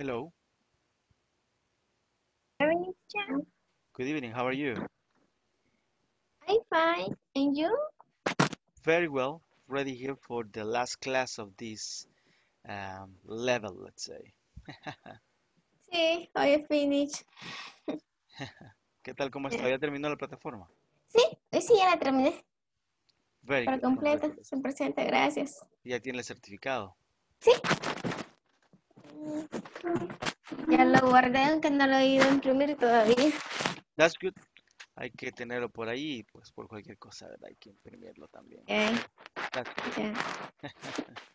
Hello. Good evening. How are you? I'm fine. And you? Very well. Ready here for the last class of this um, level, let's say. Sí, hoy finish. ¿Qué tal? ¿Cómo está? ¿Ya terminó la plataforma? Sí, hoy sí ya la terminé. Very Por completo, congratulations. 100%, gracias. Ya tiene el certificado. Sí. Ya lo guardé, aunque no lo he ido a imprimir todavía. That's good. Hay que tenerlo por ahí, pues por cualquier cosa, ¿verdad? Hay que imprimirlo también. Ok, That's good. ya.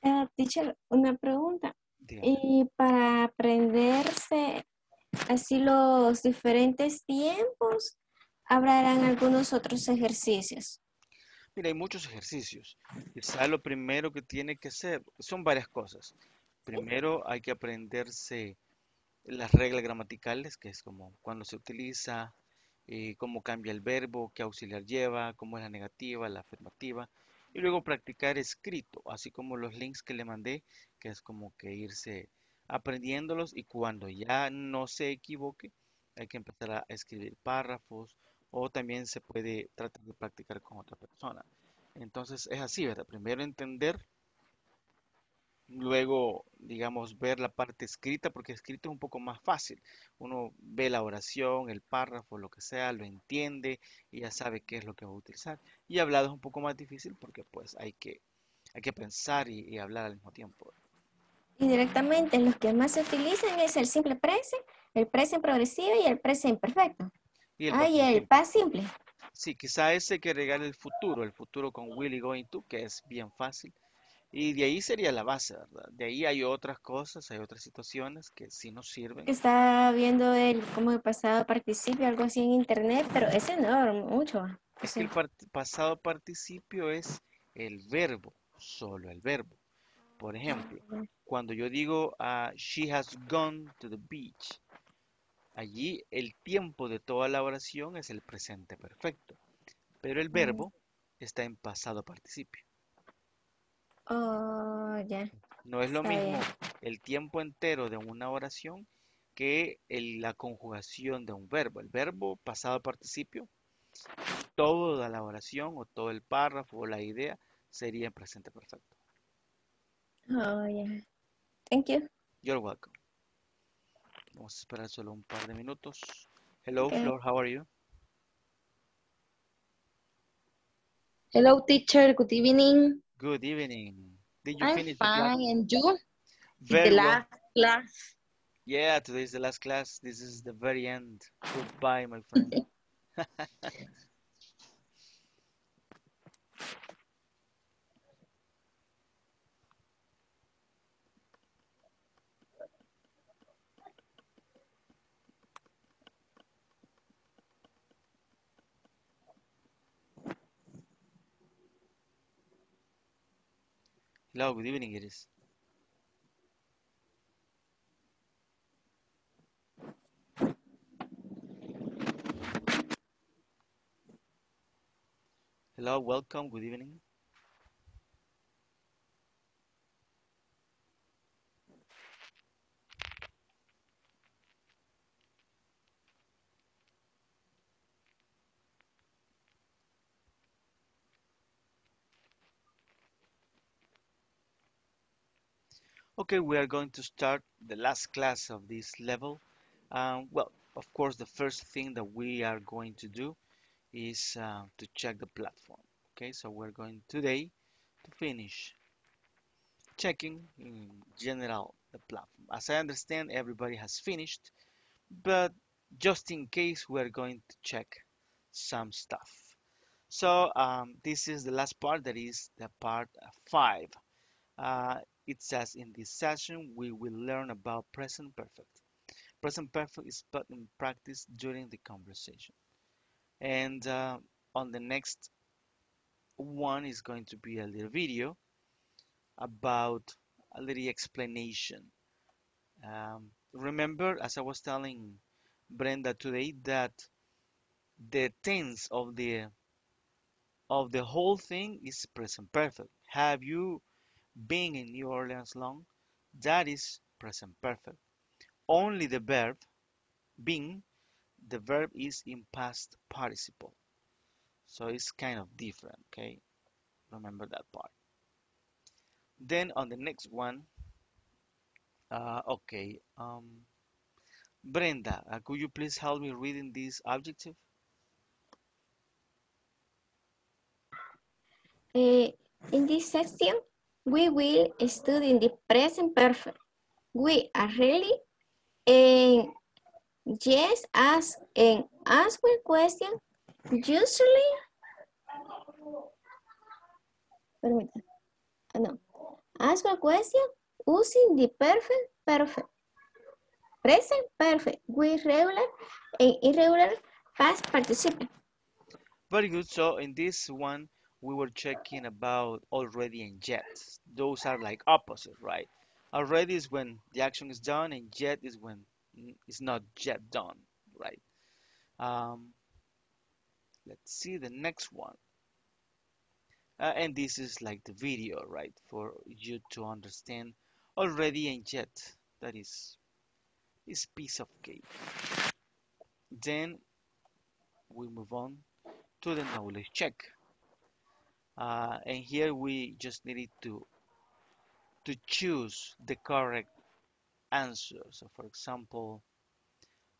Ah, teacher, una pregunta. Dígame. Y para aprenderse así los diferentes tiempos, habrán algunos otros ejercicios. Mira, hay muchos ejercicios. Quizá lo primero que tiene que hacer, son varias cosas. Primero hay que aprenderse las reglas gramaticales, que es como cuando se utiliza, eh, cómo cambia el verbo, qué auxiliar lleva, cómo es la negativa, la afirmativa. Y luego practicar escrito, así como los links que le mandé, que es como que irse aprendiéndolos y cuando ya no se equivoque, hay que empezar a escribir párrafos o también se puede tratar de practicar con otra persona. Entonces es así, ¿verdad? Primero entender, luego, digamos, ver la parte escrita, porque escrito es un poco más fácil. Uno ve la oración, el párrafo, lo que sea, lo entiende y ya sabe qué es lo que va a utilizar. Y hablado es un poco más difícil porque pues hay que, hay que pensar y, y hablar al mismo tiempo. Y directamente los que más se utilizan es el simple present, el present progresivo y el present imperfecto. Y el Ah, y el past simple. Sí, quizá ese que regale el futuro, el futuro con will y going to, que es bien fácil. Y de ahí sería la base, ¿verdad? De ahí hay otras cosas, hay otras situaciones que sí nos sirven. Estaba viendo el como el pasado participio, algo así en internet, pero es enorme, mucho. Es que el part- pasado participio es el verbo, solo el verbo. Por ejemplo, cuando yo digo ah, she has gone to the beach, allí el tiempo de toda la oración es el presente perfecto, pero el verbo está en pasado participio. Oh, ya. No es lo Está mismo bien. el tiempo entero de una oración que el- la conjugación de un verbo. El verbo pasado participio, toda la oración o todo el párrafo o la idea sería en presente perfecto. Oh, ya. Thank you. You're welcome. Vamos a esperar solo un par de minutos. Hello, Okay. Flor, how are you? Hello, teacher. Good evening. Good evening. Did you I'm finish the fine. And you? Very the well. last class. Yeah, today is the last class. This is the very end. Goodbye, my friend. Hello, good evening, Iris. Hello, welcome, good evening. Okay, we are going to start the last class of this level. Um, well, of course, the first thing that we are going to do is uh, to check the platform. Okay, so we're going today to finish checking in general the platform. As I understand, everybody has finished, but just in case, we're going to check some stuff. So um, this is the last part, that is the part five. Uh, it says in this session we will learn about present perfect. Present perfect is put in practice during the conversation. And uh, on the next one is going to be a little video about a little explanation. Um, remember, as I was telling Brenda today, that the tense of the of the whole thing is present perfect. Have you been in New Orleans long? That is present perfect. Only the verb being, the verb is in past participle. So it's kind of different, okay? Remember that part. Then on the next one, uh, okay, um, Brenda, uh, could you please help me reading this adjective? Uh, in this section, we will study in the present perfect. We are really and yes, ask and ask a question. Usually, permita, ah, no, ask a question using the perfect perfect. Present perfect with regular and irregular past participle. Very good. So in this one, we were checking about already and yet. Those are like opposite, right? Already is when the action is done, and yet is when it's not yet done, right? Um, let's see the next one. Uh, and this is like the video, right? For you to understand already and yet. That is is piece of cake. Then we move on to the knowledge check. Uh, and here we just needed to to choose the correct answer. So for example,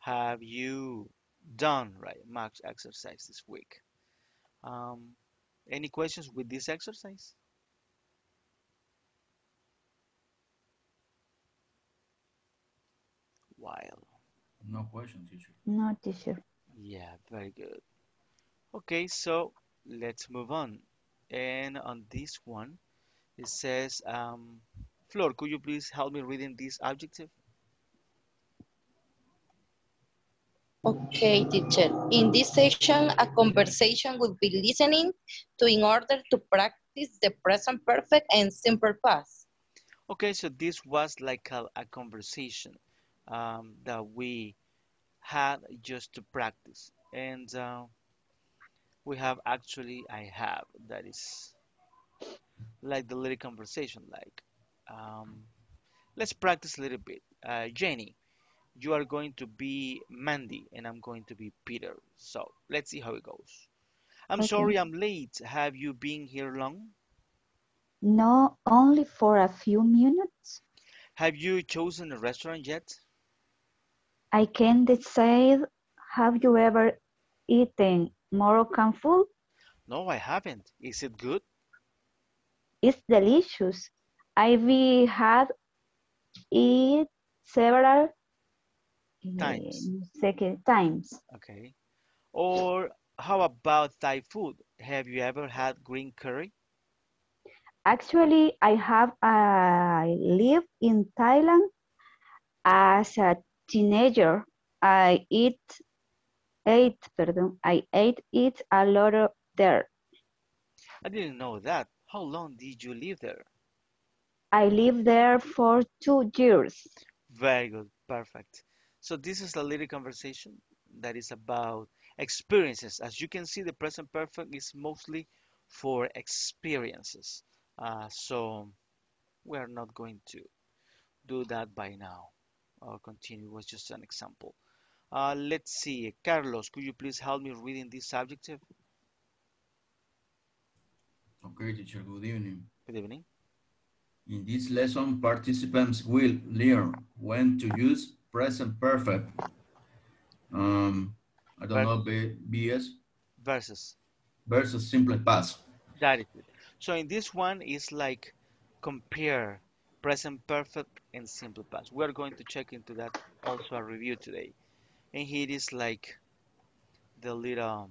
have you done right max exercise this week? Um, any questions with this exercise? While No question, teacher. No, teacher. yeah, very good. Okay, so let's move on. And on this one, it says, um, Flor, could you please help me reading this adjective? Okay, teacher. In this session, a conversation will be listening to in order to practice the present perfect and simple past. Okay, so this was like a, a conversation um, that we had just to practice. And uh, we have actually, I have, that is like the little conversation, like, um, let's practice a little bit. Uh, Jenny, you are going to be Mandy and I'm going to be Peter. So let's see how it goes. I'm Okay. sorry I'm late. Have you been here long? No, only for a few minutes. Have you chosen a restaurant yet? I can't decide. Have you ever eaten Moroccan food? No, I haven't. Is it good? It's delicious. I've had it several Times. eh, second times. Okay. Or how about Thai food? Have you ever had green curry? Actually, I have I lived in Thailand as a teenager. I eat ate pardon, I ate it a lot of there. I didn't know that. How long did you live there? I lived there for two years. Very good. Perfect. So this is a little conversation that is about experiences. As you can see, the present perfect is mostly for experiences. Uh, so we are not going to do that by now. I'll continue. It was just an example. Uh, let's see. Carlos, could you please help me reading this subjective? Okay, teacher, good evening. Good evening. In this lesson, participants will learn when to use present perfect. Um, I don't know, B- BS Versus. versus simple past. That is it. So in this one is like compare present perfect and simple past. We're going to check into that also a review today. And here is like the little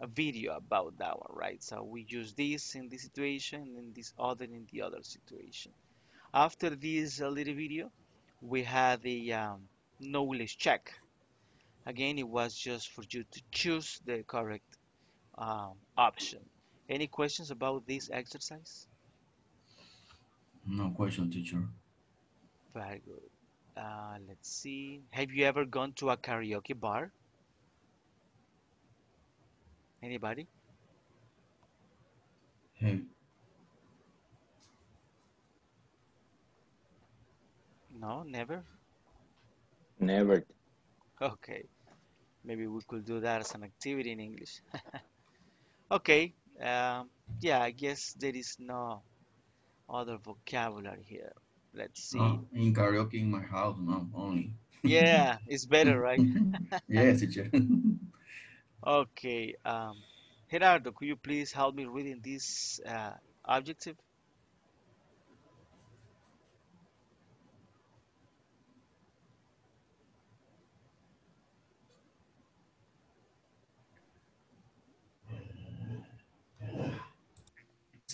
a video about that one, right? So we use this in this situation and this other in the other situation. After this uh, little video, we had the um, knowledge check. Again, it was just for you to choose the correct um, option. Any questions about this exercise? No question, teacher. Very good. Uh, let's see. Have you ever gone to a karaoke bar? Anybody? Hey, No, never? Never. Okay. Maybe we could do that as an activity in English. Okay. Um, yeah, I guess there is no other vocabulary here. Let's see. Uh, in karaoke in my house, no, only. Yeah, it's better, right? yes, teacher. Okay. Um, Gerardo, could you please help me reading this uh, adjective?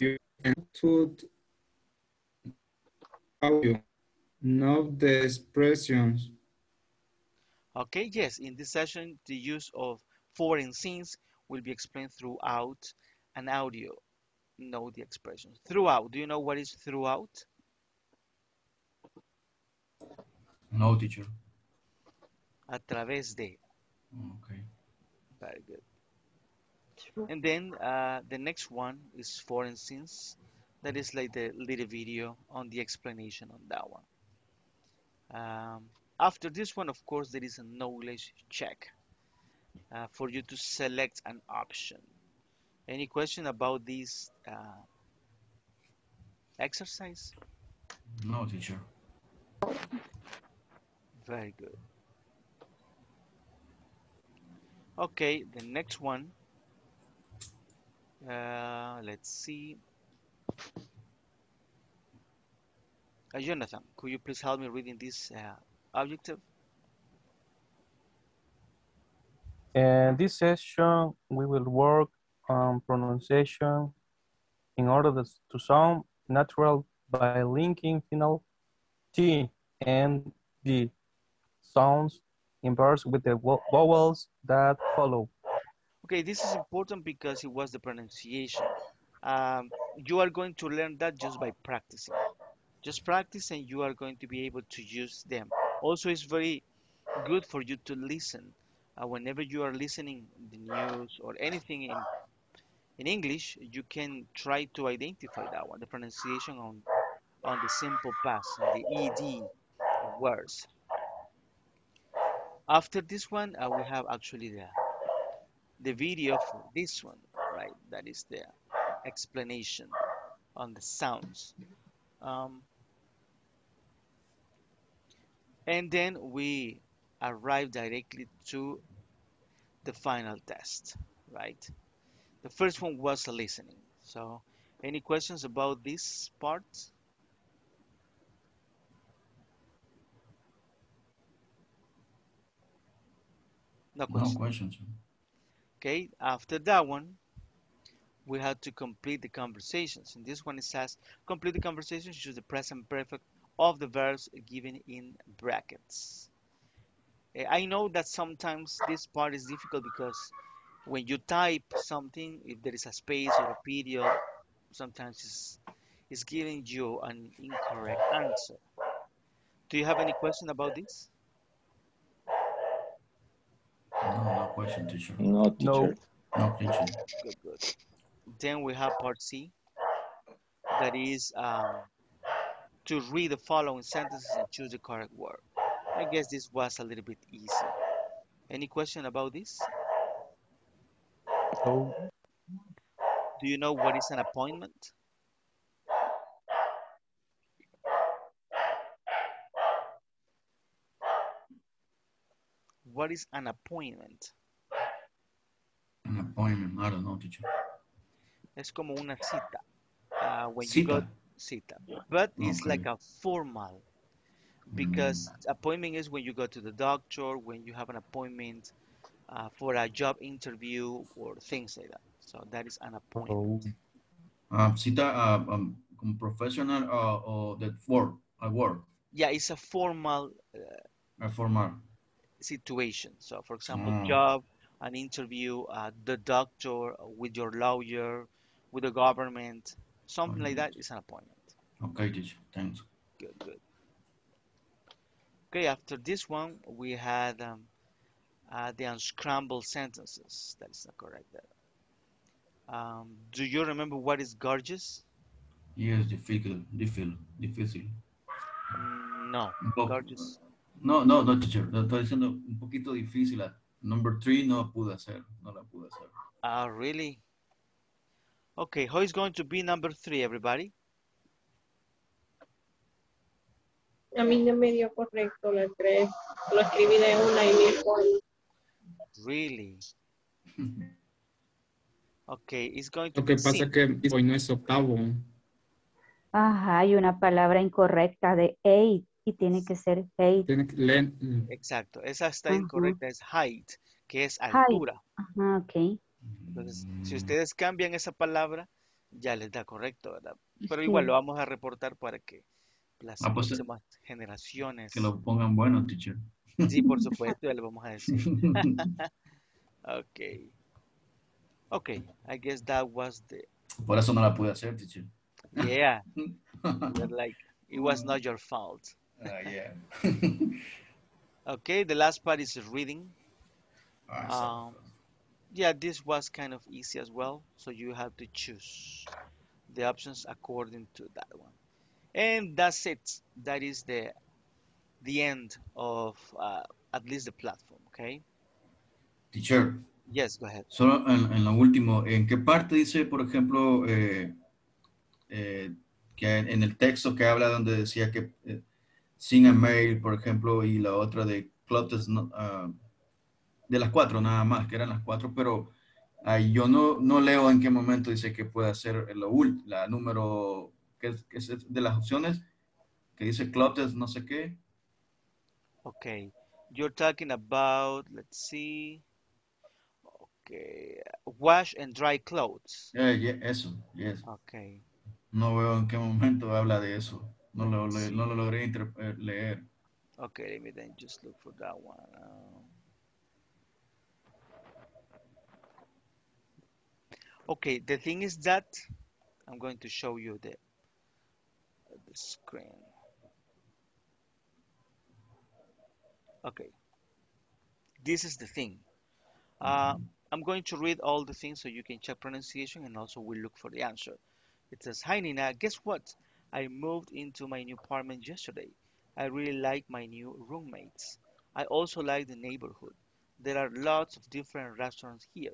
you to how you know the expressions. Okay, yes, in this session, the use of foreign and since will be explained throughout an audio. Know the expressions. Throughout. Do you know what is throughout? no, teacher. A través de. Okay. Very good. And then uh, the next one is foreign and since. That is like the little video on the explanation on that one. Um, after this one, of course, there is a knowledge check uh, for you to select an option. Any question about this uh, exercise? No, teacher. Very good. Okay, the next one. Uh, let's see. Uh, Jonathan, could you please help me reading this uh, objective? In this session, we will work on pronunciation in order to sound natural by linking final T and D sounds in verse with the vo- vowels that follow. Okay, this is important because it was the pronunciation. Um, you are going to learn that just by practicing. Just practice and you are going to be able to use them. Also, it's very good for you to listen. Uh, whenever you are listening the news or anything in, in English, you can try to identify that one, the pronunciation on, on the simple past, the ED words. After this one, uh, we have actually the, the video for this one, right? That is the explanation on the sounds. Um, and then we arrive directly to the final test, right? The first one was listening. So, any questions about this part? No No questions. questions. Okay, after that one, we had to complete the conversations. In this one, it says complete the conversations, choose the present perfect of the verbs given in brackets. Eh, I know that sometimes this part is difficult because when you type something, if there is a space or a period, sometimes it's, it's giving you an incorrect answer. Do you have any question about this? No, no question, teacher. No, teacher. No. No, teacher. Good, good. Then we have part C, that is um, to read the following sentences and choose the correct word. I guess this was a little bit easy. Any question about this? So, Do you know what is an appointment? What is an appointment? An appointment. I don't know, teacher. Es como una cita. Uh, when you go Cita. cita, but it's like a formal because appointment is when you go to the doctor, when you have an appointment uh, for a job interview or things like that. So that is an appointment. so Uh, cita, uh, um, como professional uh, or that work, I work, Yeah, it's a formal a formal. situation. So, for example, Mm. job, an interview, uh, the doctor, with your lawyer, with the government, something like that is an appointment. Okay, teacher. Thanks. Good, good. Okay, after this one, we had um, uh, the unscrambled sentences. That is not correct there. Um, do you remember what is gorgeous? Yes, difficult, difficult, difficult. Mm, No, Un gorgeous. No, no, no, teacher. Lo estoy diciendo un poquito difícil. Number three no pude hacer. No la pude hacer. Ah, really? Okay, how is going to be number three, everybody? A mí no me dio correcto la 3. Lo escribí de una y mil. Really? Okay, it's going to Lo que be pasa es que hoy no es octavo. Ajá, hay una palabra incorrecta de eight y tiene que ser eight. Tiene que leer. Exacto, esa está incorrecta, es height, que es Height. altura. Ajá, ok. Entonces, Mm. si ustedes cambian esa palabra, ya les da correcto, ¿verdad? Pero igual lo vamos a reportar para que las Ah, pues, próximas generaciones. Que lo pongan bueno, teacher. Sí, por supuesto, ya le vamos a decir. Okay. Okay, I guess that was the Por eso no la pude hacer, teacher. yeah. You're like it was not your fault. Ah, yeah. Okay, the last part is reading. Ah, Um, yeah, this was kind of easy as well. So you have to choose the options according to that one. And that's it. That is the the end of uh, at least the platform. Okay. Teacher, Yes, go ahead. solo en, en lo último, ¿en qué parte dice, por ejemplo, eh, eh, que en el texto que habla donde decía que eh, sin a mail, por ejemplo, y la otra de Clotes, no, ah, de las cuatro nada más, que eran las cuatro, pero ahí yo no, no leo en qué momento dice que puede hacer la, la número, que es, que es de las opciones, que dice Clotes, no sé qué. Okay. You're talking about let's see. Okay, wash and dry clothes. Eh, ye- eso, yes. Okay. No veo en qué momento habla de eso. No lo, no lo logré eh, leer. Okay, let me then just look for that one. Okay, the thing is that I'm going to show you the the screen. Okay, this is the thing. Uh, I'm going to read all the things so you can check pronunciation and also we'll look for the answer. It says, Hi Nina, guess what? I moved into my new apartment yesterday. I really like my new roommates. I also like the neighborhood. There are lots of different restaurants here.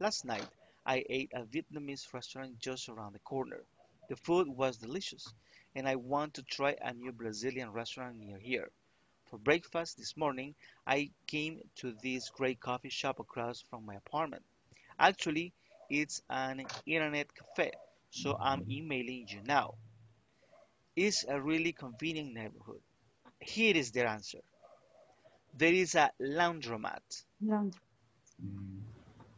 Last night, I ate at a Vietnamese restaurant just around the corner. The food was delicious, and I want to try a new Brazilian restaurant near here. For breakfast this morning, I came to this great coffee shop across from my apartment. Actually, it's an internet cafe, so I'm emailing you now. It's a really convenient neighborhood. Here is their answer. There is a laundromat Laundry.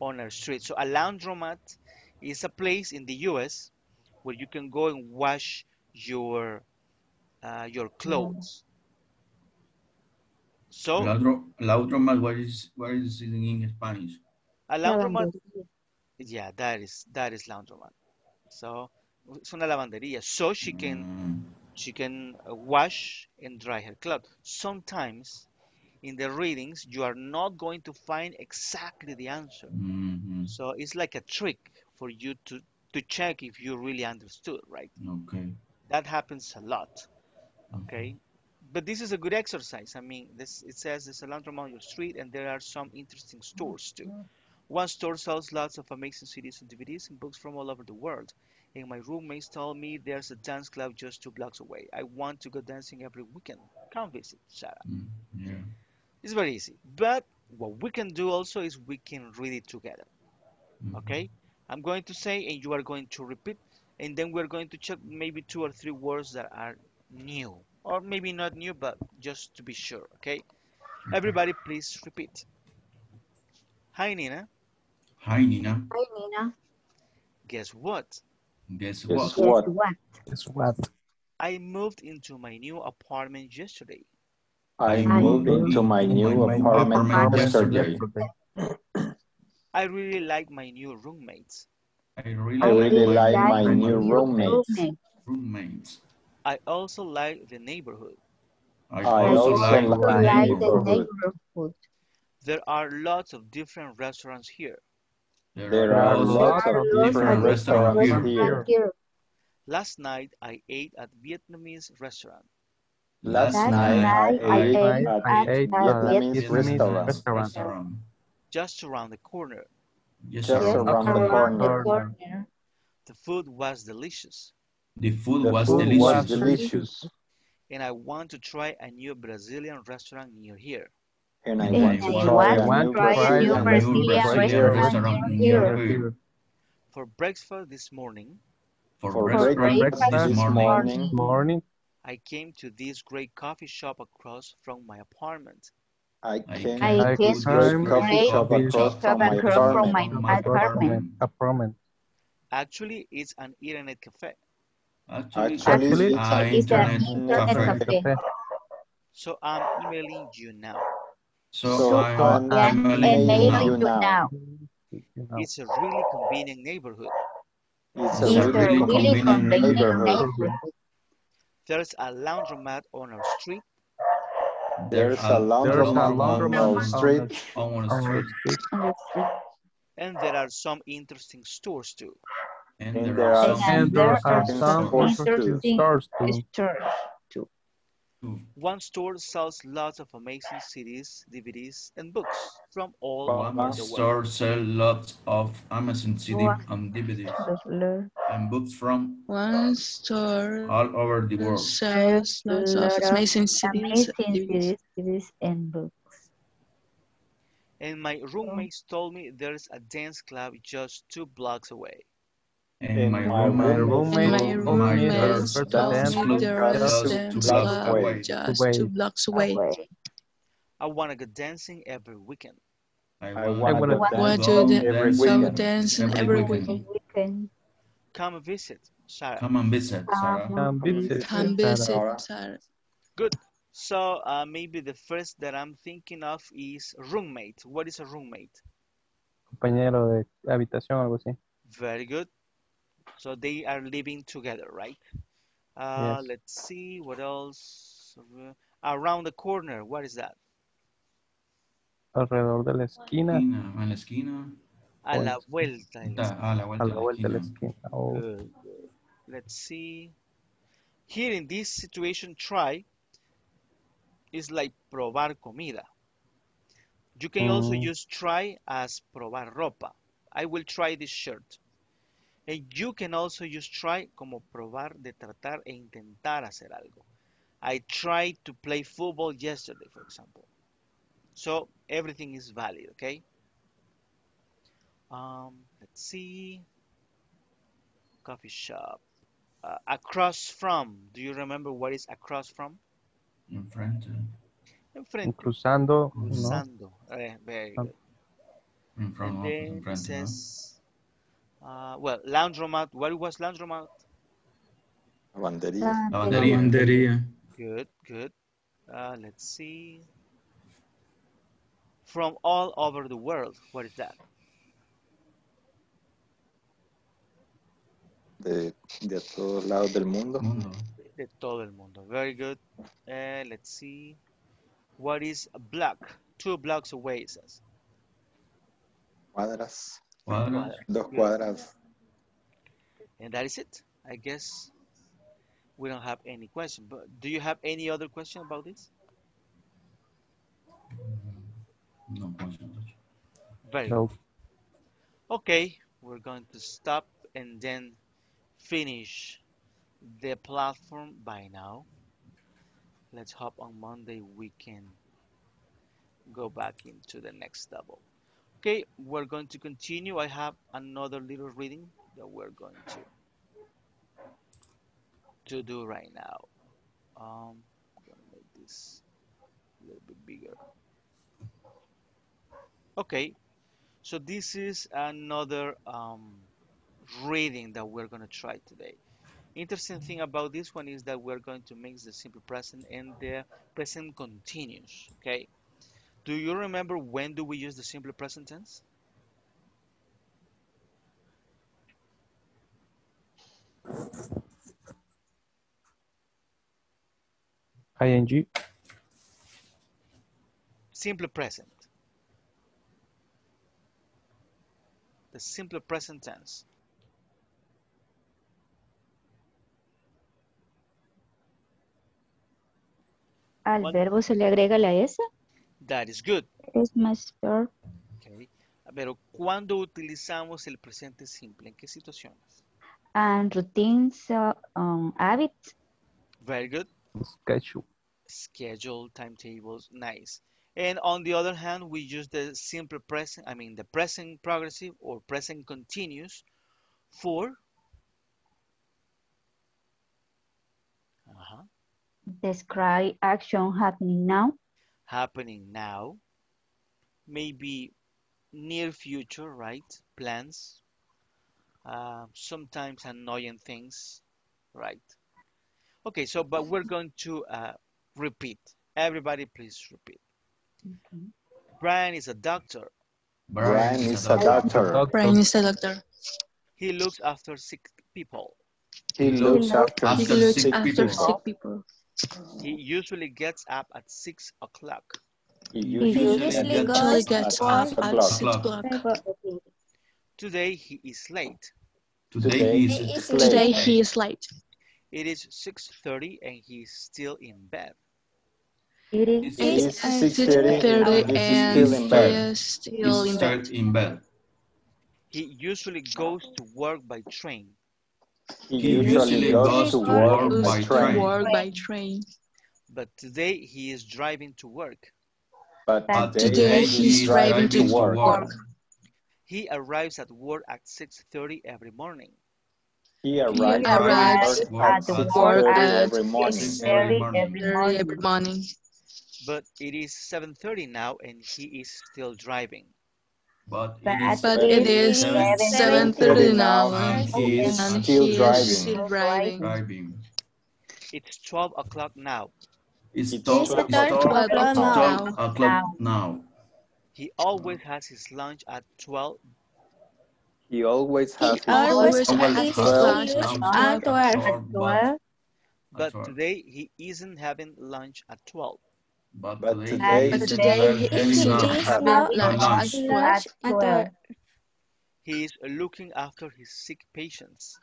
On our street. So a laundromat is a place in the US where you can go and wash your uh, your clothes. So La otro, la otro más, what is, what is it in Spanish? a laundromat, yeah, that is that is laundromat. So es una lavandería. So she can Mm, she can uh, wash and dry her clothes. Sometimes in the readings you are not going to find exactly the answer. mhm, So it's like a trick for you to to check if you really understood, right? Okay. That happens a lot. Okay. But this is a good exercise. I mean, this it says there's a laundromat on your street, and there are some interesting stores too. One store sells lots of amazing CDs and DVDs and books from all over the world. And my roommates told me there's a dance club just two blocks away. I want to go dancing every weekend. Come visit, Sarah. Mm, yeah. It's very easy. But what we can do also is we can read it together. Mhm. Okay? I'm going to say, and you are going to repeat, and then we're going to check maybe two or three words that are new, or maybe not new, but just to be sure. Okay? Everybody, please repeat. Hi, Nina. Hi, Nina. Hi, Nina. Guess what? Guess Guess what? Guess what? what? Guess what? I moved into my new apartment yesterday. I I moved moved into my new my apartment apartment yesterday. I really like my new roommates. I really, I really like like my my new roommates. roommate. roommates. I also like the neighborhood. I, I also, also like, like the I like the neighborhood. neighborhood. There are lots of different restaurants here. There are lots lots of of different different restaurants restaurants here. here. Here. Last night I ate at Vietnamese restaurant. Last Last night I night I ate ate at at ate a at a Vietnamese Vietnamese restaurant. restaurant. Restaurant. just around the corner. Just Just around the around the corner. the corner. corner. The food was delicious, The food The was food Food was delicious. delicious. and I want to try a new Brazilian restaurant near here. And I And And want to try want a want new to try try a a new new Brazilian Brazilian Brazilian restaurant restaurant near here. For breakfast this morning, For For For breakfast breakfast this this morning, morning, This morning I came to this great coffee shop across from my apartment. I I came I I to came this to great coffee shop across from my from apartment. my apartment. apartment. apartment. Actually, it's an internet cafe. actually, Actually, Actually, it's it's an an It's an internet internet internet cafe. cafe. Cafe. So I'm emailing you now. So So I'm I'm Yeah, emailing you emailing now. you now. now. It's a really convenient neighborhood. It's It's a a It's really a really really convenient convenient convenient neighborhood. neighborhood. There's a laundromat on our street, There's There's a a There's a laundromat on our street, on on the the street, street, On the street. and there are some interesting stores too. and and there there are are some and there there are are interesting some some stores stores too. interesting interesting stores too. stores too. too. Hmm. One store sells lots of amazing CDs, DVDs, and books from all One over the world. One store sell lots of Amazon CDs and DVDs and books from One store all over the world. sells lots of lot of amazing CDs. amazing DVDs. CDs, CDs and books. And my roommates told me there's a dance club just two blocks away. And And my my My roommate And roommate my told me told me roommates there's there's a told dance me club there is just two blocks away. away. just two blocks away. Away. I want to go dancing every weekend. I I want I want wanna to go dance dancing every weekend. dancing every every weekend. weekend. Weekend. Come visit, Sarah. Come and visit, Sarah. Come Come visit Come Sarah. visit Sarah. Sarah. Good. So uh, maybe the first that I'm thinking of is roommate. What is a roommate? Compañero de habitación, algo así. Very good. So they are living together, right? Uh, Yes. let's see what else. Around the corner. What is that? Alrededor de la esquina, Esquina, en la esquina. A la vuelta. de la Está a la vuelta a de la la vuelta de la esquina. esquina. Oh, Good, good. Let's see. Here in this situation, try is like probar comida. You can also Mm. use try as probar ropa. I will try this shirt. And you can also use try como probar de tratar e intentar hacer algo. I tried to play football yesterday, for example. So everything is valid, okay? Um, let's see. Coffee shop. Uh, across from. Do you remember what is across from? Enfrente. Enfrente. cruzando, ¿no? Cruzando. Eh, very Ah. good. In front And of then it enfrente, says, uh, well, laundromat. What was laundromat? Lavandería. Lavandería. Lavandería. Good, good. Uh, let's see. From all over the world. What is that? De, de todos lados del mundo. Mundo. De todo el mundo. Very good. Uh, let's see. What is a block? Two blocks away, it says. Cuadras. Cuadras. Dos cuadras. And that is it. I guess we don't have any question. But do you have any other question about this? No question. Very No. Okay, we're going to stop and then finish the platform by now. Let's hope on Monday we can go back into the next level. Okay, we're going to continue. I have another little reading that we're going to to do right now. Um, I'm gonna make this a little bit bigger. Okay, so this is another um, reading that we're going to try today. Interesting thing about this one is that we're going to mix the simple present and the present continuous. Okay. Do you remember when do we use the simple present tense? ing, Simple present. The simple present tense. Al verbo se le agrega la S. That is good. Es más verb. Okay. Pero ¿cuándo utilizamos el presente simple? ¿En qué situaciones? And routines, uh, um, habits. Very good. Schedule. Schedule, timetables, nice. And on the other hand, we use the simple present, I mean the present progressive or present continuous for uh-huh, Describe action happening now. Happening now, maybe near future, right? Plans, uh, sometimes annoying things, right? Okay, so but we're going to uh, repeat. Everybody, please repeat. Brian is a doctor. Brian is a doctor. Brian is a doctor. He looks after sick people. He looks after After sick after people. sick people. He usually gets up at six o'clock. He usually usually goes gets gets up up at at six six o'clock. o'clock. Today he is late. Today he He is is Today late. he is late. It is 6:30 and he is still in bed. It is It is At 6:30 6:30 and and he is still in he bed. is still He's in bed. still in bed. He usually goes to work by train. He He usually usually goes goes to to work work Goes by by to train, work by train. But today he is driving to work. but But today Today he he's is driving driving to to work. work. He arrives at work at 6:30 every morning. He arrives at arrives work at at work 6:30 at every morning. Six every morning. Early every morning. But it is 7:30 now and he is still driving. But it But is But It it is is 7.30 now and he is and still he driving. is still driving. driving. It's 12 o'clock now. It's It's twelve twelve it's twelve o'clock o'clock now. now. He always has his lunch at 12 He always has his always lunch has at his 12, lunch at at 12, but- but That's right. today he isn't having lunch at 12. But But today today he But is today having he having is lunch. lunch. lunch lunch at 12. He is looking after his sick patients.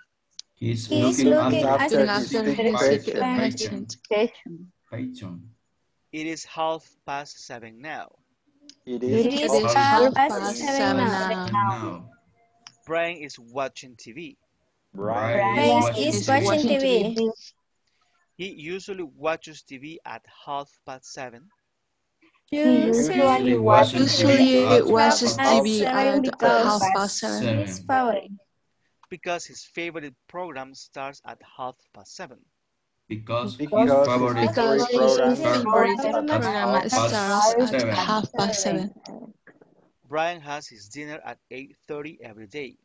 He is looking looking after after Looking his sick his sick patient. patient. Patient. It is half past seven now. It It is is It is half half past past seven seven now. now. Now, Brian is watching TV. Brian Brian Brian is is watching watching TV. TV. He usually watches TV at half past seven. usually Usually TV it at watches TV at because half past seven. seven. His favorite. because his favorite program starts at half past seven. Because Because his favorite Because his program starts favorite starts at program half past starts at half past seven. Brian has his dinner at 8:30 every day.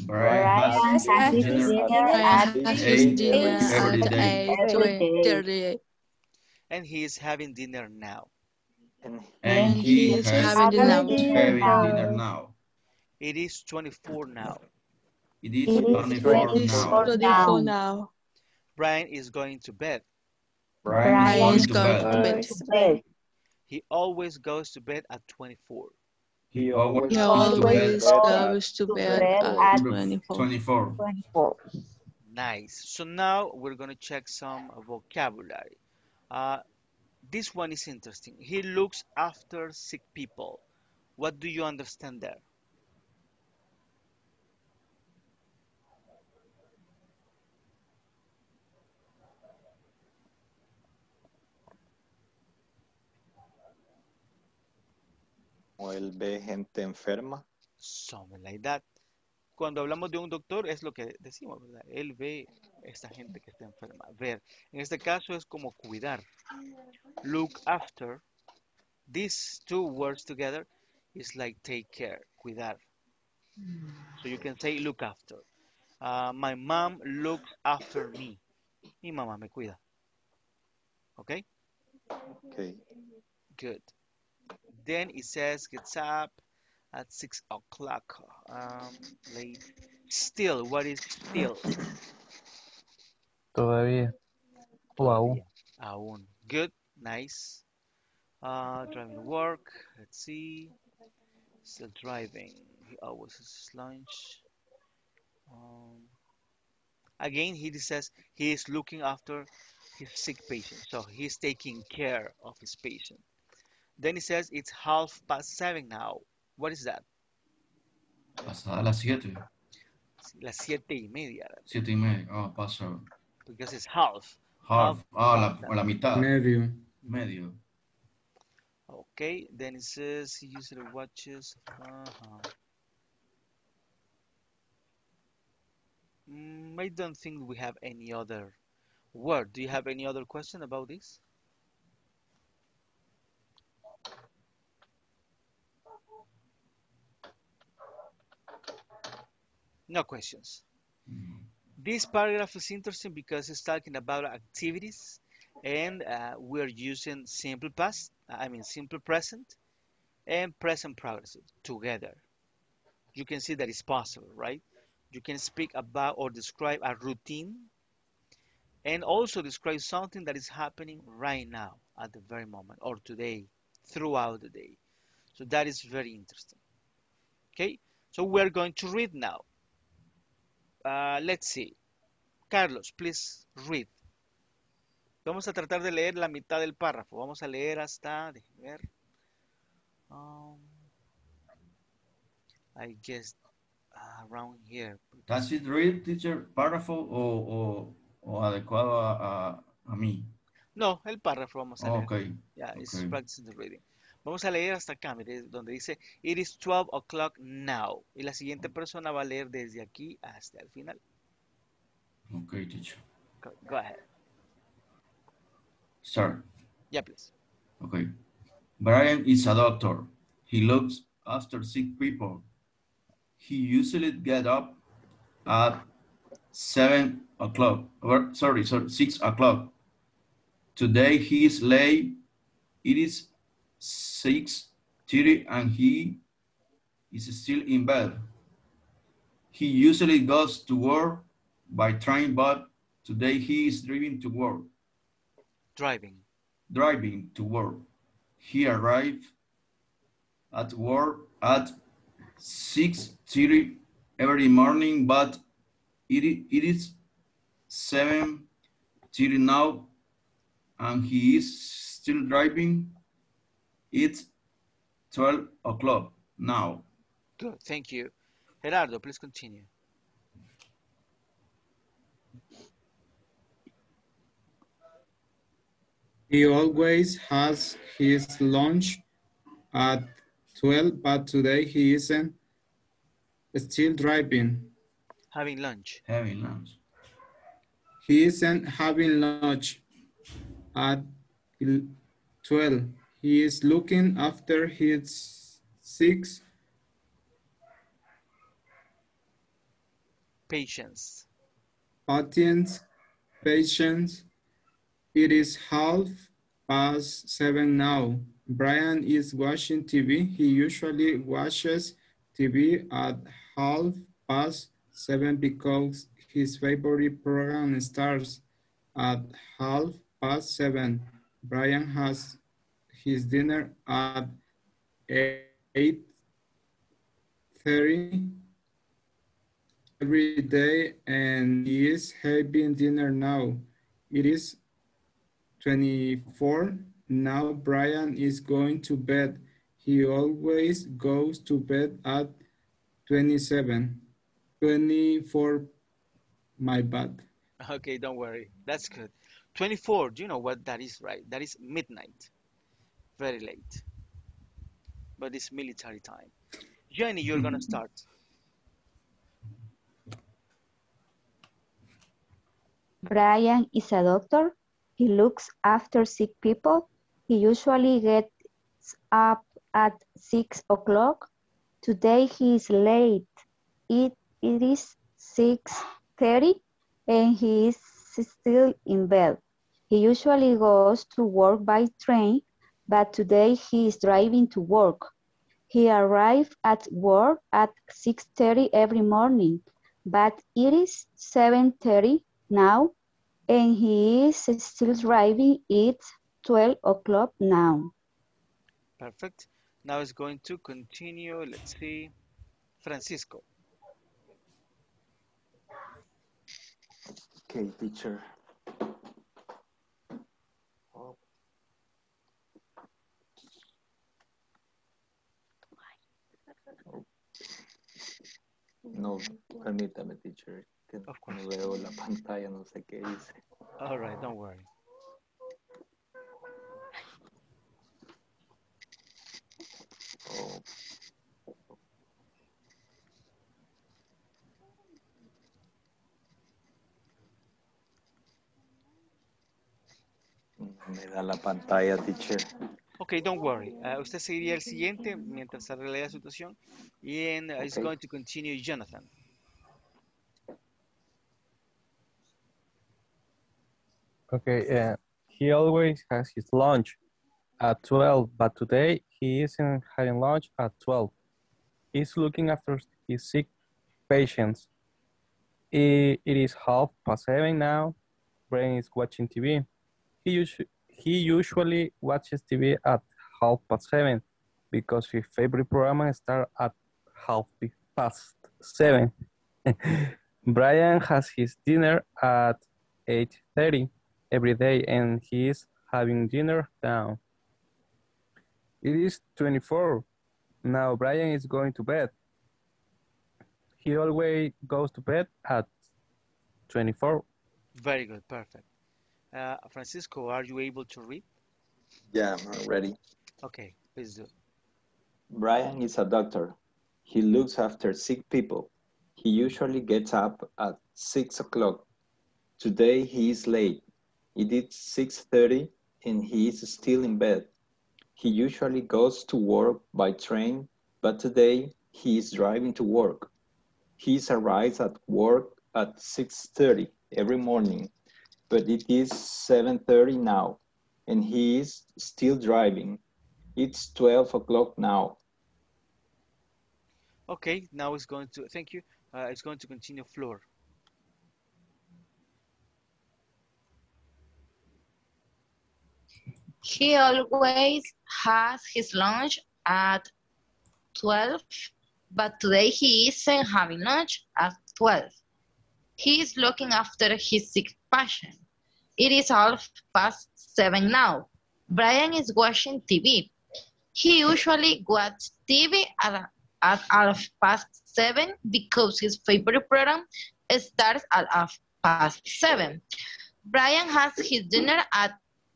Brian Brian has has his his dinner at eight his dinner every at day. eight thirty-eight, And he is having dinner now. and and he he is having dinner now. having dinner now. It is 24 now. It is It is 24 now. Brian is going to bed. Brian Brian is is going to going bed. to bed. He always goes to bed at 24. He always He goes to bed always at goes to bed at twenty-four. 24. 24. Nice. So now we're going to check some vocabulary. Uh, this one is interesting. He looks after sick people. What do you understand there? O él ve gente enferma. Something like that. Cuando hablamos de un doctor es lo que decimos, ¿verdad? Él ve esta gente que está enferma. Ver. En este caso es como cuidar. Look after. These two words together is like take care, cuidar. So you can say look after. Uh, my mom looks after me. Mi mamá me cuida. Okay? Okay. Good. Then it says gets up at six o'clock. Um, late. Still, what is still? Todavía. O aún. Aún. Good. Nice. Uh, driving to work. Let's see. Still driving. He always has lunch. Um, again, he says he is looking after his sick patient. So he's taking care of his patient. Then he says it's half past seven now. What is that? Pasada las 7. Las siete y media. 7 y media. Oh, pasa. Because it's half. Half. Ah, la, la mitad. Medio. Medio. Okay, then it says he usually watches. Uh-huh. Mm, I don't think we have any other word. Do you have any other question about this? No questions. This paragraph is interesting because it's talking about activities and uh, we're using simple past, I mean simple present and present progressive together. You can see that it's possible, right? You can speak about or describe a routine and also describe something that is happening right now at the very moment or today throughout the day. So that is very interesting. Okay, so we're going to read now. Uh, let's see. Carlos, please read. Vamos a tratar de leer la mitad del párrafo. Vamos a leer hasta, déjeme ver. Um, I guess uh, around here. Does it read, teacher, párrafo o, o, o adecuado a, a, a mí? No, el párrafo vamos a leer. Ok. Yeah, it's practicing the reading. Vamos a leer hasta acá, mire, donde dice It is 12 o'clock now. Y la siguiente persona va a leer desde aquí hasta el final. Ok, teacher. Go, go ahead. Sir. Yeah, please. Okay. Brian is a doctor. He looks after sick people. He usually get up at seven o'clock. Or sorry, sorry, six o'clock. Today he is late. It is six thirty, and he is still in bed. He usually goes to work by train, but today he is driving to work Driving. driving to work. He arrived at work at 6.30 every morning, but it, it is 7.30 now, and he is still driving. It's 12 o'clock now. Good, thank you. Gerardo, please continue. He always has his lunch at 12, but today he isn't still driving. Having lunch. Having lunch. He isn't having lunch at 12. He is looking after his six patients. patients. Patients. It is half past seven now. Brian is watching TV. He usually watches TV at half past seven because his favorite program starts at half past seven. Brian has his dinner at eight thirty every day and he is having dinner now. It is 24. Now Brian is going to bed. He always goes to bed at 27. 24, my bad. Okay, don't worry. That's good. 24, do you know what that is, right? That is midnight. Very late. But it's military time. Jenny, you're gonna hmm. start. Brian is a doctor. He looks after sick people. He usually gets up at six o'clock. Today he is late. It, it is 6.30 and he is still in bed. He usually goes to work by train, but today he is driving to work. He arrived at work at 6.30 every morning, but it is 7.30 now and he is still driving. It's 12 o'clock now. Perfect. Now it's going to continue. Let's see. Francisco. Okay, teacher. No, permítame, teacher. Que Of course. no veo la pantalla, no sé qué dice. All right, don't worry. Oh. No me da la pantalla, teacher. Ok, don't worry. Uh, usted seguiría el siguiente mientras se arregla la situación. And uh, it's Okay. going to continue Jonathan. Okay, uh, he always has his lunch at 12, but today he isn't having lunch at 12. He's looking after his sick patients. I- it is half past seven now. Brian is watching TV. He, usu- he usually watches TV at half past seven because his favorite program starts at half past seven. Brian has his dinner at 8.30 every day and he is having dinner now. It is 24. Now Brian is going to bed. He always goes to bed at 24. Very good, perfect. Uh, Francisco, are you able to read? Yeah, I'm ready. Okay, please do. Brian is a doctor. He looks after sick people. He usually gets up at 6 o'clock. Today he is late. It is 6.30 and he is still in bed. He usually goes to work by train, but today he is driving to work. He arrives at work at 6.30 every morning, but it is 7.30 now and he is still driving. It's 12 o'clock now. Okay, now it's going to, thank you. Uh, it's going to continue Flor. He always has his lunch at 12, but today he isn't having lunch at 12. He is looking after his sick patient. It is half past seven now. Brian is watching TV. He usually watches TV at, at half past seven because his favorite program starts at half past seven. Brian has his dinner at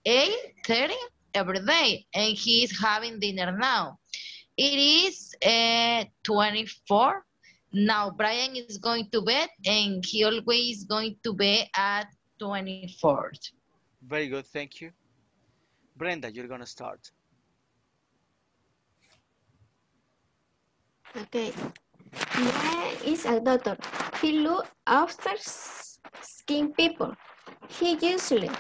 8.30 every day and he is having dinner now. It is uh, 24. Now Brian is going to bed and he always going to bed at 24th. Very good, thank you. Brenda, you're going to start. Okay. Brian is a doctor. He look after skin people. He usually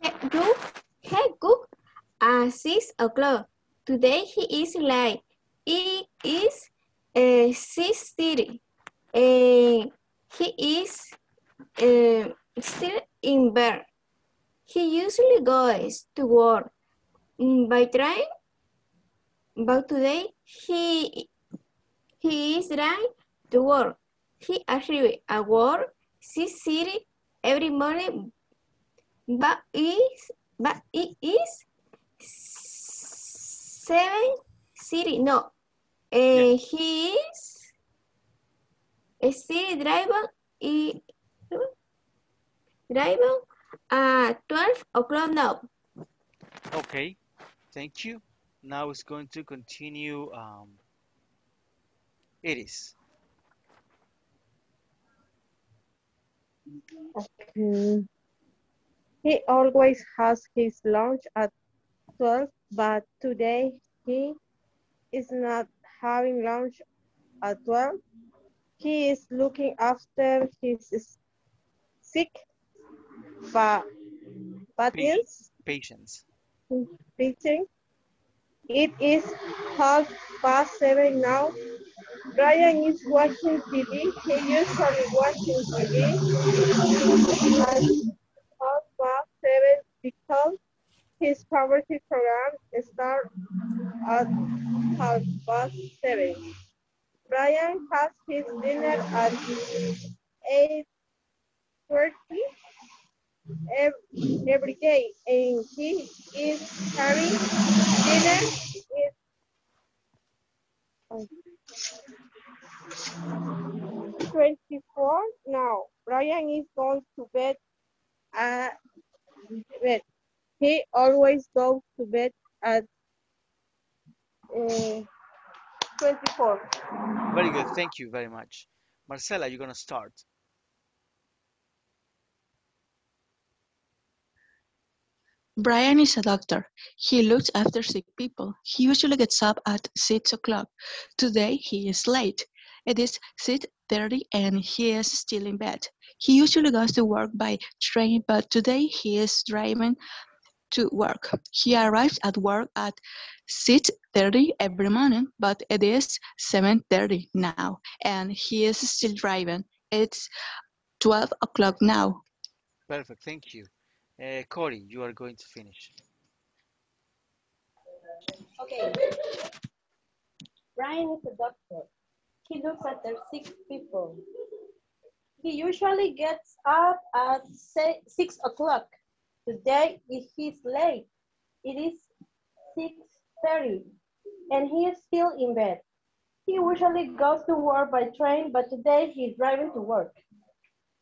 he do he cook at six o'clock. Today he is late. It is uh, six thirty. And he is uh, still in bed. He usually goes to work mm, by train, but today he he is trying to work. He arrives at work six thirty every morning, but is but it is seven thirty. No, uh, he is still driving. He, driving at twelve o'clock now. Okay, thank you. Now it's going to continue. Um, it is. Mm. He always has his lunch at 12, but today he is not having lunch at 12. He is looking after his sick pa patients. Patience. Patient. Hmm, it is half past seven now. Brian is watching TV. He usually watches TV at half past seven because his poverty program starts at half past seven. Brian has his dinner at eight thirty every day, and he is having dinner is Twenty-four now. Brian is going to bed at bed. He always goes to bed at uh, twenty-four. Very good. Thank you very much. Marcela, you're going to start. Brian is a doctor. He looks after sick people. He usually gets up at 6 o'clock. Today he is late. It is 6.30 and he is still in bed. He usually goes to work by train, but today he is driving to work. He arrives at work at 6.30 every morning, but it is 7.30 now, and he is still driving. It's 12 o'clock now. Perfect. Thank you. Uh, Corey, you are going to finish. Okay. Brian is a doctor. He looks after sick people. He usually gets up at six o'clock. Today he's late. It is six thirty, and he is still in bed. He usually goes to work by train, but today he's driving to work.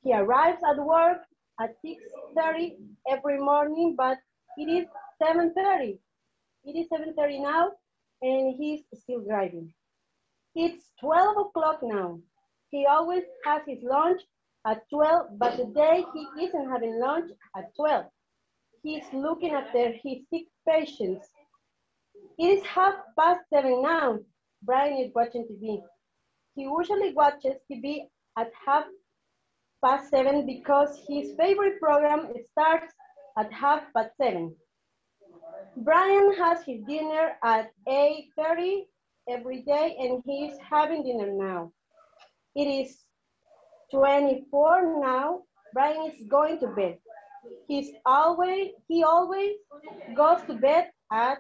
He arrives at work at 6.30 every morning, but it is 7.30. It is 7.30 now, and he's still driving. It's 12 o'clock now. He always has his lunch at 12, but today he isn't having lunch at 12. He's looking after his sick patients. It is half past seven now. Brian is watching TV. He usually watches TV at half past seven because his favorite program starts at half past seven. Brian has his dinner at 8.30 every day and he is having dinner now. It is 24 now. Brian is going to bed. He's always, he always goes to bed at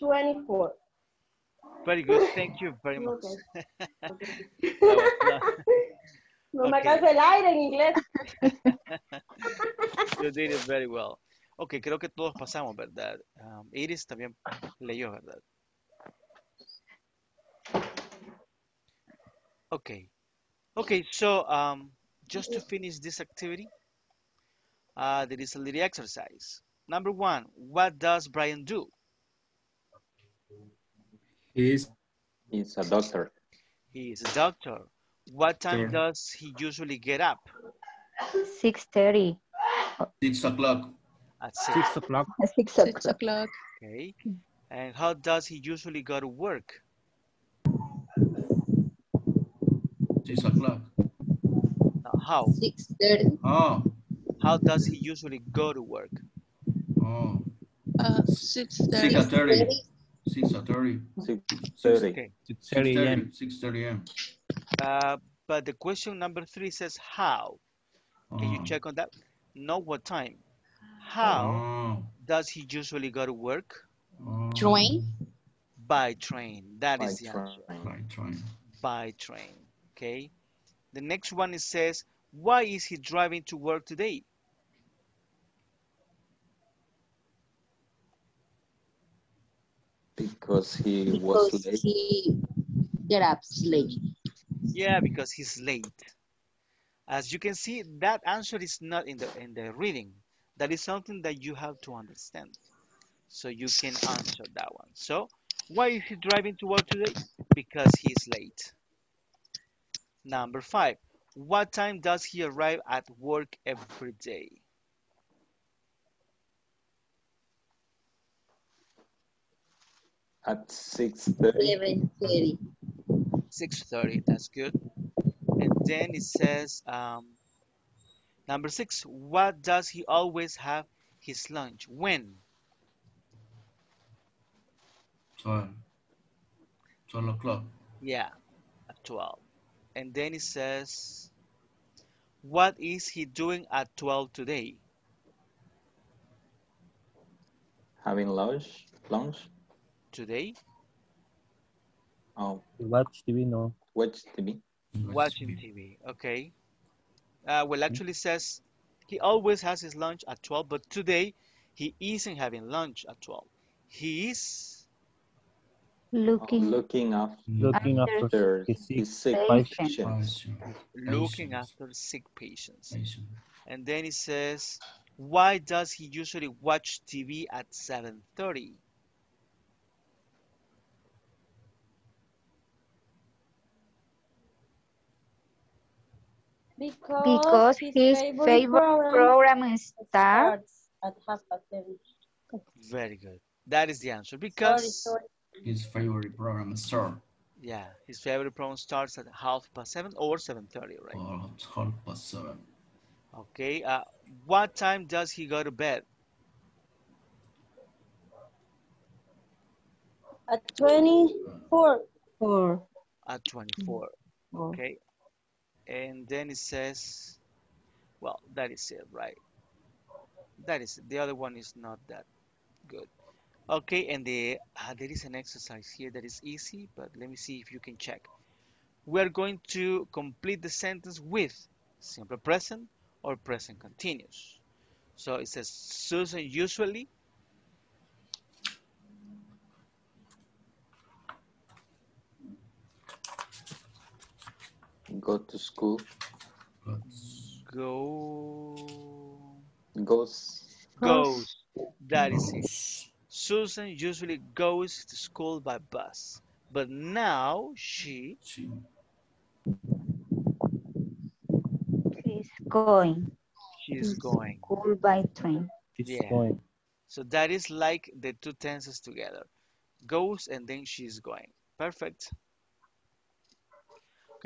24. Very good. Thank you very much. No me alcanza el aire en inglés. You did it very well. Ok, creo que todos pasamos, ¿verdad? Um, Iris también leyó, ¿verdad? Okay. Okay, so um, just to finish this activity, uh, there is a little exercise. Number one, what does Brian do? He's He's a doctor. He is a doctor. What time Sure. does he usually get up? 6.30. Six o'clock. At six. Six o'clock. 6 Six o'clock. Okay. And how does he usually go to work? Six o'clock. How? 6.30. Oh, How does he usually go to work? oh. Uh, six Six thirty. at thirty. Six at thirty. Six thirty. Okay. Six Six thirty a.m. thirty. Six thirty a.m. Uh, but the question number three says how. Can you Oh. check on that? Not what time. How Oh, does he usually go to work? oh. Train. By train. That By is the answer. train. By train. By train. Okay. The next one it says, why is he driving to work today? Because he was Because late. he get up late. Yeah, because he's late. As you can see, that answer is not in the in the reading. That is something that you have to understand. So you can answer that one. So, why is he driving to work today? Because he's late. Number five. What time does he arrive at work every day? At six thirty. 7.30. 6:30. That's good. And then it says, um, number six. What does he always have his lunch? When? Twelve. Twelve o'clock. Yeah, at 12. And then it says, What is he doing at 12 today? Having lunch. Lunch. Today? Oh, Watch TV, no. watch TV. Watching TV. Okay. Uh, well, actually says he always has his lunch at 12, but today he isn't having lunch at 12. He is Looking Looking after Looking after after his sick sick patient. patients. Looking after sick patients. Patient. And then he says, why does he usually watch TV at 7:30? Because, because his favorite program starts starts at half past seven. Very good. That is the answer. Because, sorry. His favorite program start yeah, his favorite program starts at half past seven or 7:30, right? or half past seven. Okay. Uh, what time does he go to bed? At 24. or At 24. or Okay. And then it says, well, that is it, right? That is it. The other one is not that good. Okay, and the uh, there is an exercise here that is easy, but let me see if you can check. We're going to complete the sentence with simple present or present continuous. So it says Susan usually Go to school. go Goes. goes. That is it. Susan usually goes to school by bus, but now she She, he's going she's to going. school by train. He's Yeah. going. So that is like the two tenses together. Goes and then she's going. Perfect.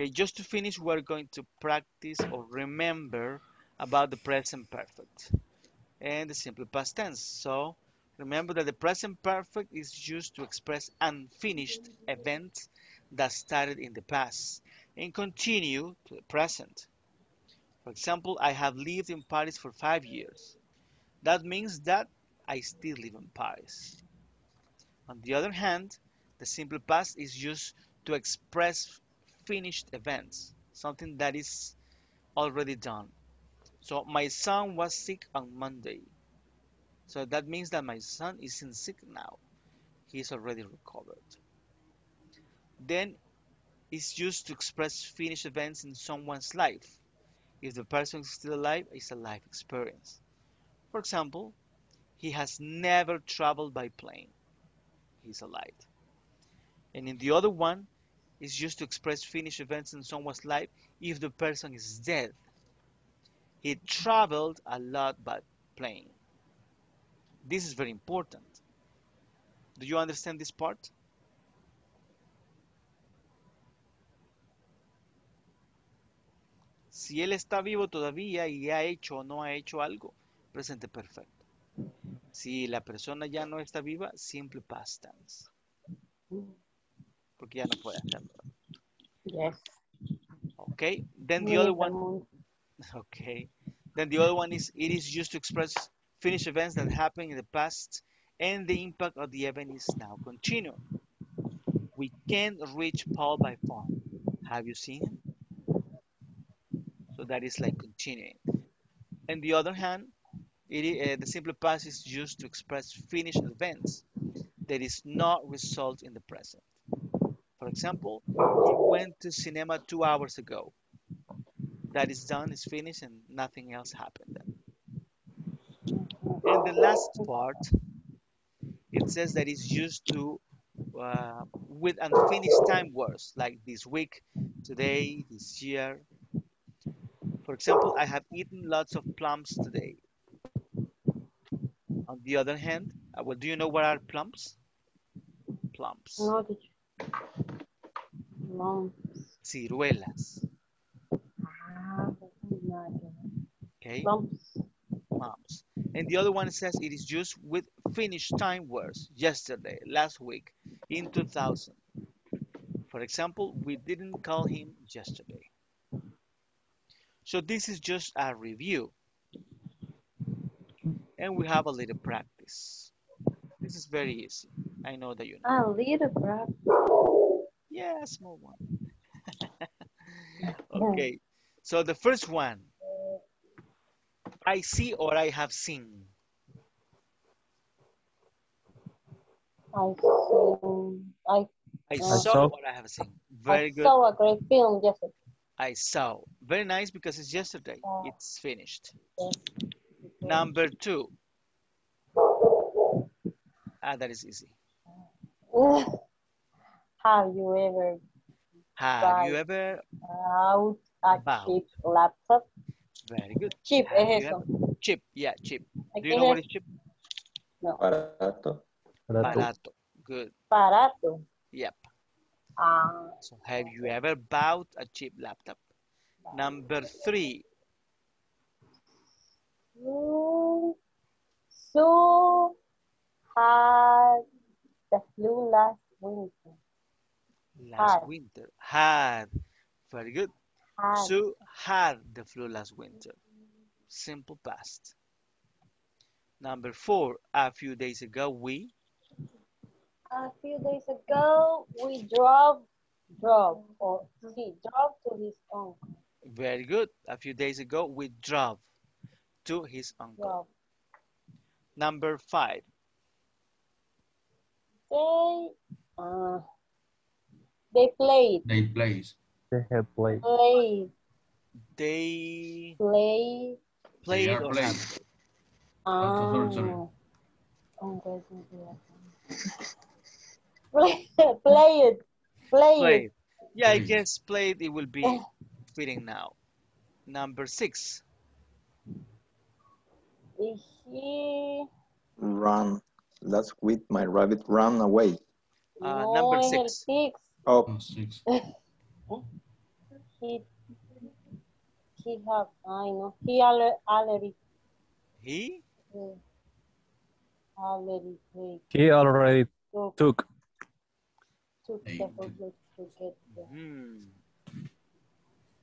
Okay, just to finish, we're going to practice or remember about the present perfect and the simple past tense. So remember that the present perfect is used to express unfinished events that started in the past and continue to the present. For example, I have lived in Paris for five years. That means that I still live in Paris. On the other hand, the simple past is used to express finished events, something that is already done. So my son was sick on Monday. So that means that my son isn't sick now. He's already recovered. Then it's used to express finished events in someone's life. If the person is still alive, it's a life experience. For example, he has never traveled by plane. He's alive. And in the other one, it's used to express finished events in someone's life if the person is dead. He traveled a lot by plane. This is very important. Do you understand this part? Si él está vivo todavía y ha hecho o no ha hecho algo, presente perfecto. Si la persona ya no está viva, simple past tense. Porque ya no puede hacerlo. Yes. Okay. Then the other one. Okay. Then the other one is it is used to express finished events that happened in the past and the impact of the event is now continuing. We can't reach Paul by phone. Have you seen him? So that is like continuing. On the other hand, it uh, the simple past is used to express finished events that is not result in the present. For example, he went to cinema two hours ago. That is done, is finished, and nothing else happened. And the last part, it says that it's used to uh, with unfinished time words like this week, today, this year. For example, I have eaten lots of plums today. On the other hand, uh, well, do you know what are plums? Plums. Ciruelas. Ah. Okay. And the other one says it is used with finished time words yesterday, last week, in 2000. For example, we didn't call him yesterday. So this is just a review. And we have a little practice. This is very easy. I know that you know. A little practice. Yeah, small one. Okay. So the first one. I see or I have seen. I seen, I, I Uh, saw saw. what I have seen. I Very good. saw a great film yesterday. I saw. Very nice because it's yesterday. Oh. It's finished. Yes. Number two. Ah, that is easy. Have you ever Have you ever? out a About. cheap laptop? Very good. Cheap Have es eso. ever- Cheap. Yeah, cheap. Do you know what es? is cheap? No, Barato. Barato. Barato. Good. barato. Yep. Ah, So have you ever bought a cheap laptop? Number three. So Sue had the flu last winter. Last Had. winter. Had. Very good. Had Sue had the flu last winter. Simple past. Number four. A few days ago, we. a few days ago we drove, drove, or he drove to his uncle. Very good. A few days ago, we drove to his uncle. Drove. Number five. They, uh, they played, They plays. They have played. played, They played. played are or playing. have. Ah, sorry, sorry. oh, there's no reason. Play, played, played. Played. Yeah, I guess played. It will be fitting now. Number six. He, Run. Last week my rabbit ran away. Uh, no number six. six. Oh, Oh, six. He, he have, I know, he aller, allergy, He uh, allergy, He already took, took. took the Take. bus to get there. hmm,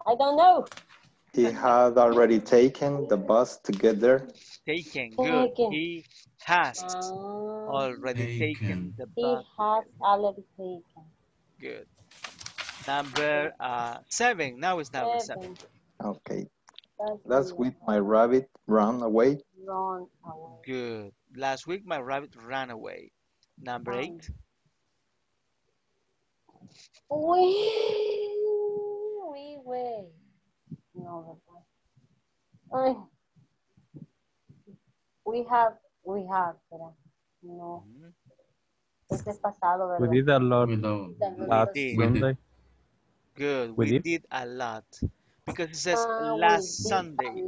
I don't know. he had already taken the bus to get there. taken. Good. Taken. He has Ah, already taken Taken. the bus. he has allergy taken. Good. Number uh, seven. Now it's number seven. Seven. Okay. That's Last week my rabbit ran away. Run away. Good. Last week my rabbit ran away. Number Um, eight. We, we, wait. No, Ay. We have, we have, espera. No, Mhm. Este es pasado, We did a lot Without. last. We did. Sunday. Good. We We did? did a lot because it says we last Sunday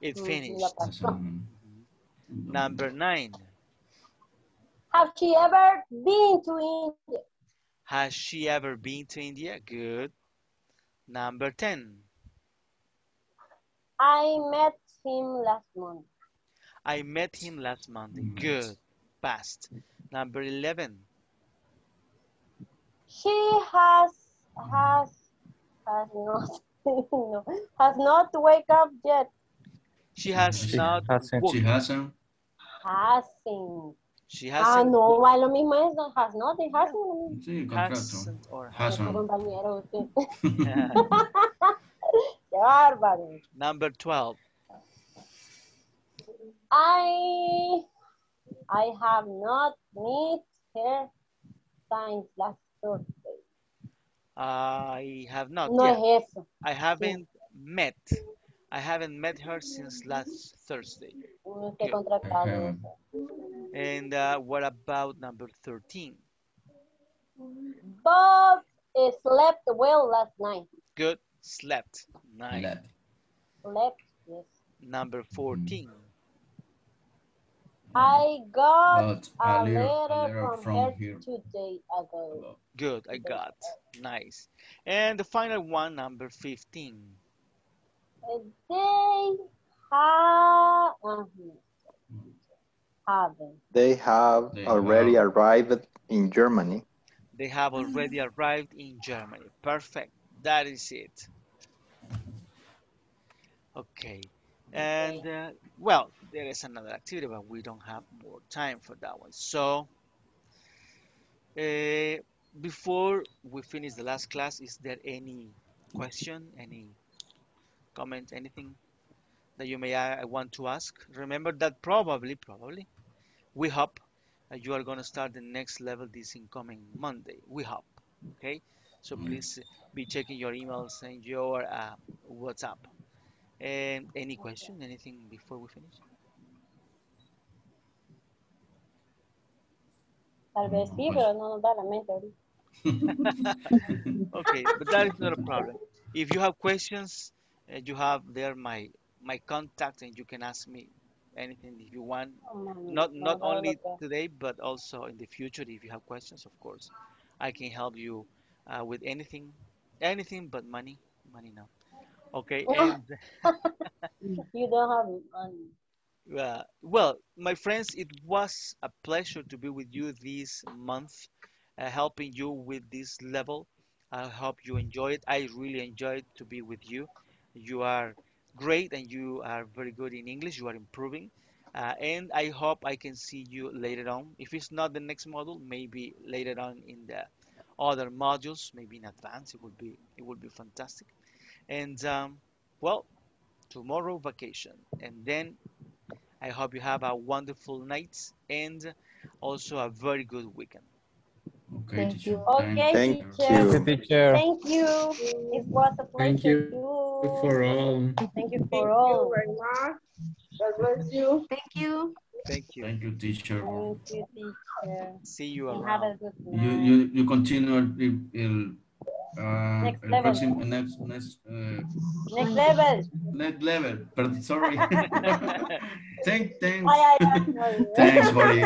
it Mm, finished. la pasó. Um, Number nine. Have she ever been to India? Has she ever been to India? Good. Number 10. I met him last month. I met him last Monday. Good. Past. Number 11. She has, has, has not, no, has not wake up yet. She has She not hasn't. woke. She hasn't. Hasn't. She Ah, hasn't no, va lo mismo eso. Has not, y hasn't. lo mismo. Sí, contrato. hasn't or Hasn't. compañero usted. hasn't. Qué bárbaro. Number 12. I, I have not met her since last Thursday. I have not No yet. es eso. I haven't met. I haven't met her since last Thursday. No esté Good. contratado And uh, what about number 13? Bob eh, slept well last night. Good. Slept. Nine. Lab. Slept, yes. Number 14. I got a a letter, letter a letter from, from her here. two days ago. Good. I got. Nice. And the final one, number 15. Uh, They have, uh, haven't. They have They already have. arrived in Germany. They have already arrived in Germany. Perfect. That is it. Okay. And uh, well, there is another activity, but we don't have more time for that one. So, uh, before we finish the last class, is there any question, any comment, anything that you may uh, want to ask? Remember that probably, probably, we hope Uh, you are going to start the next level this incoming Monday. We hope. Okay, so please be checking your emails and your uh, WhatsApp. And any question? Anything before we finish? Tal vez sí, pero no nos da la mente ahorita. okay, but that is not a problem. If you have questions, uh, you have there my my contact, and you can ask me anything if you want. Not not only today, but also in the future. If you have questions, of course, I can help you uh, with anything, anything but money. Money now. Okay, and You don't have money. uh, well, my friends, it was a pleasure to be with you this month, uh, helping you with this level. I hope you enjoy it. I really enjoyed to be with you. You are great and you are very good in English. You are improving. Uh, and I hope I can see you later on. If it's not the next module, maybe later on in the other modules, maybe in advance. It would be it would be fantastic. And um, well, tomorrow vacation, and then I hope you have a wonderful night and also a very good weekend. Okay, Thank teacher. you. Okay, Thank teacher. you. teacher. Thank you. It was a pleasure Thank you for all. Thank you Thank for you all. very much. God bless you. Thank you. Thank you. Thank you, teacher. Thank you, teacher. See you And have a around. good You, night. you, you continue el, el, ah, Next level. next, next, eh, Next level. next level, perdón, sorry. Thank, thanks. Ay, ay, ay, sorry. Thanks, buddy.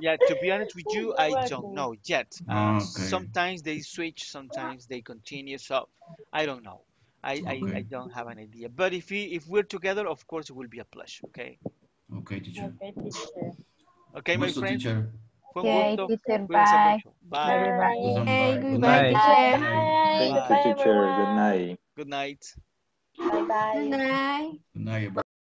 Yeah, to be honest with you, I don't know yet. Uh, Ah, Okay. Sometimes they switch, sometimes they continue. So I don't know. I, I, I don't have an idea. But if we if we're together, of course, it will be a pleasure. Okay. Okay, teacher. Okay, teacher. Okay, my Gusto, friends. teacher. Fue un Okay, gusto. teacher, Cuídense bye. mucho. Bye. Everybody. Good Hey, night. Good goodbye, night. teacher. Bye. Thank you, Goodbye, teacher. Good everyone. night. Good night. Bye bye. Good night. Good night, everybody.